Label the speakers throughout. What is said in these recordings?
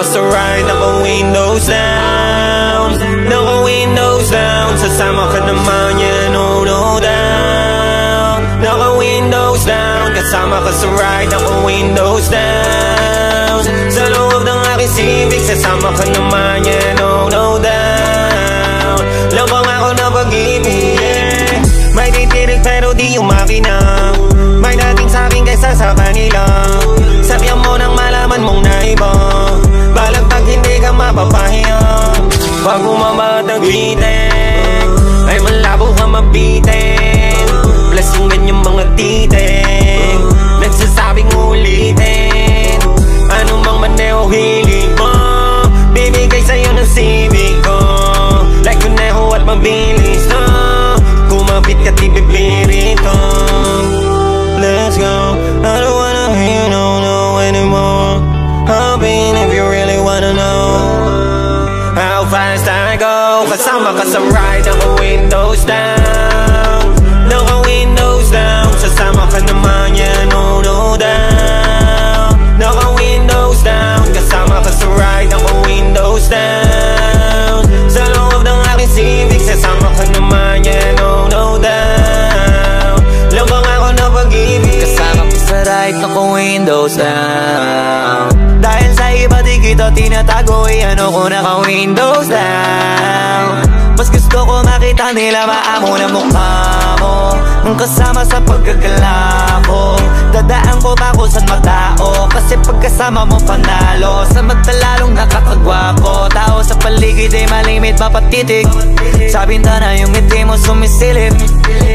Speaker 1: ka sa ride, naka windows down. Naka windows down. Sasama ka naman, yeah, no, no doubt. Naka windows down. Kasama ka sa ride, naka windows down. Sa loob ng aking Civic Sasama ka naman, yeah, no, no doubt. Labang ako na pag-ibig, yeah. May titirig pero di yung Pag umabad ang gitek Ay malabo ka mabitin fast I go Kasama ka sa ride Naka windows down. Naka windows down Sasama ka naman yeah no no doubt Naka windows down Kasama ka sa ride Naka windows down. Sa loob ng aking Civic Sasama ka naman yeah no no doubt Lambang ako na pag-ibig
Speaker 2: Kasama ko sa ride, naka windows down. Dahil sa iba di kita tinatago Eh ano ko naka windows down Mas gusto ko makita nila maamo na mukha mo. Ang kasama sa pagkagala ko Dadaan ko pa kung saan matao Kasi pagkasama mo panalo. Samantalalong nakakagwapo Tao sa paligid ay malimit mapatitig. Sa bintana yung ngiti mo sumisilip.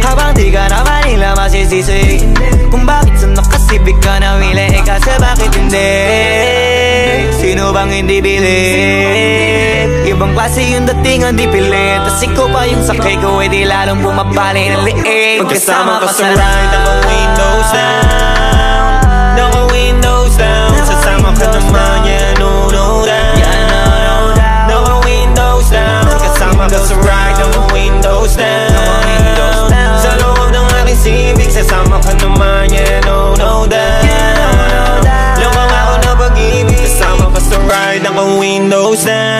Speaker 2: Habang di ka naman nila masisisi. Kung bakit sa nakasibig ka na wili Eh kasi bakit hindi Sino bang hindi bilib Ibang klase yung dating ang di pilit. Tas ikaw pa yung sakay ko Eh di lalong bumabali ng liig
Speaker 1: Pagkasama ka sa ride, naka windows down. Naka windows down. Sasama ka naman, losing